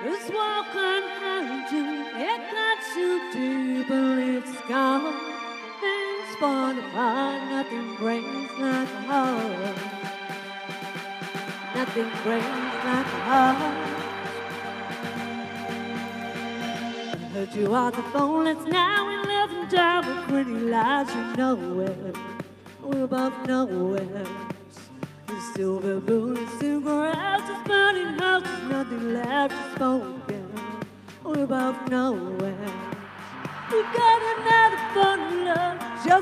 This walk on hunting, it got too deep and it's gone. Things fall apart, nothing breaks like heart. Nothing breaks like heart. Heard you on the phone, it's now we live and die with pretty lies, you know it. We both know it. The silver bullet,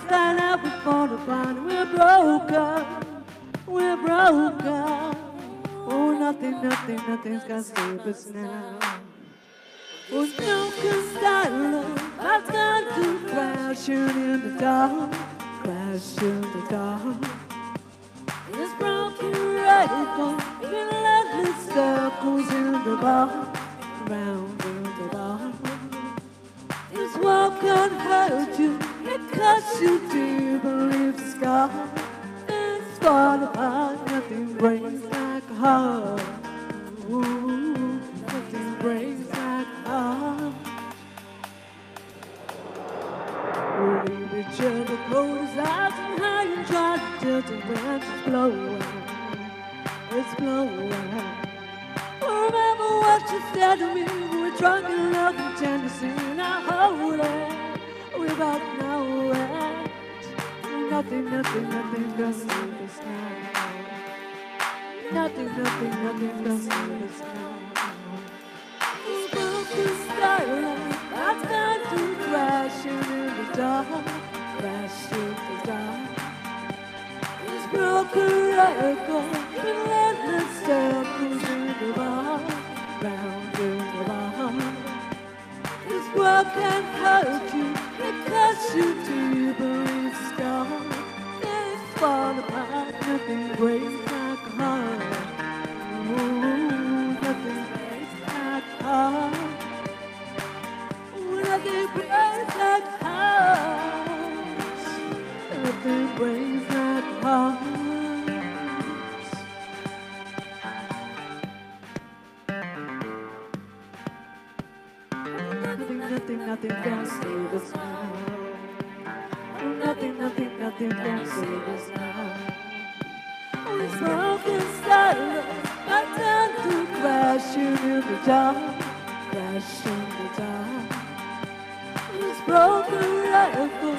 just. We're broken, we're broken. Oh, nothing, nothing, nothing's gonna save us now. Was no style, I've got to crashing in the dark, crash in the dark. This broken rifle, relentless circles in the bar, round in the bar. This walk can hurt you, cuts you deep and leaves a scar. It's fall apart, nothing breaks like heart. Nothing breaks like heart. We leave each other close eyes and high and try to tilt the branches blowing. It's blowing. Remember what you said to me we were drunk in love in Tennessee. Now hold it, we both know it. Nothing, nothing, nothing can save us now. Nothing, nothing, nothing can save us now. This broken starlight, I've got to crashing in the dark, crash in the dark. This broken record, relentless circles in the bar, round in the bar. This world can hurt you, it cuts you deep and it's scar. Nothing, nothing, nothing can save us now. This broken silence, I turn to crash in the dark, crash the dark. Broken rifle,